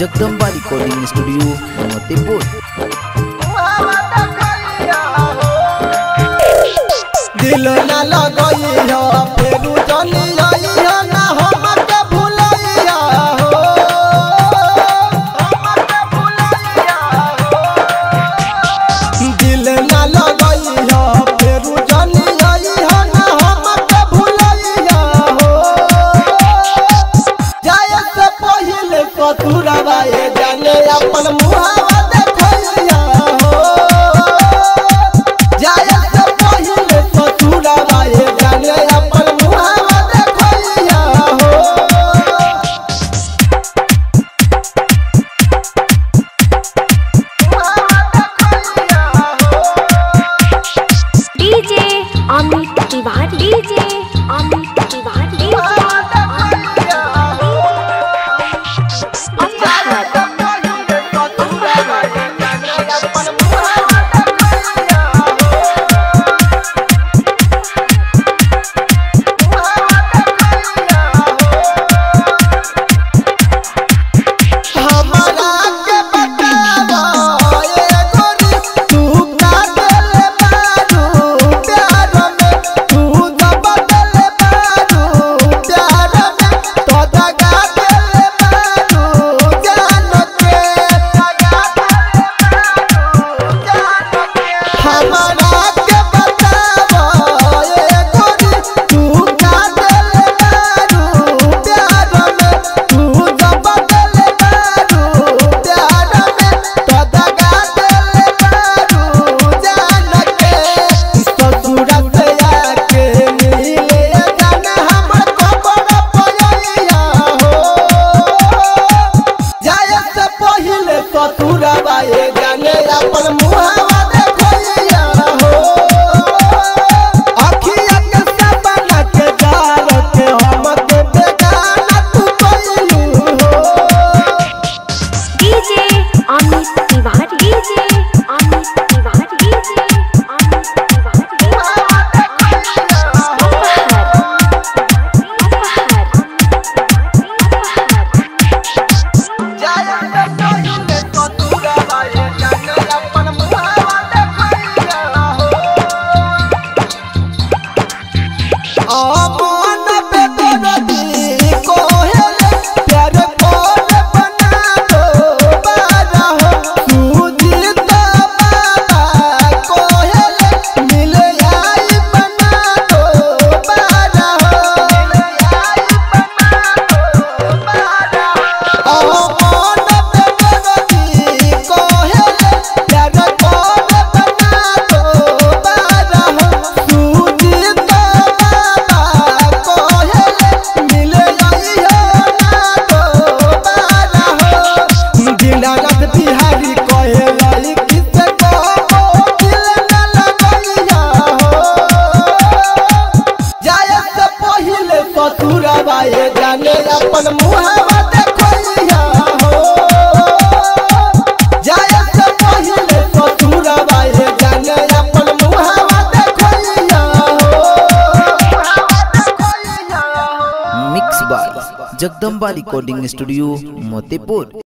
Jagdamba recording studio मतेपुर दिल ना लगई जाने अपन मुहावा जाने अपन मुहावा देखो हो। Mix Jagdamba recording studio Motipur.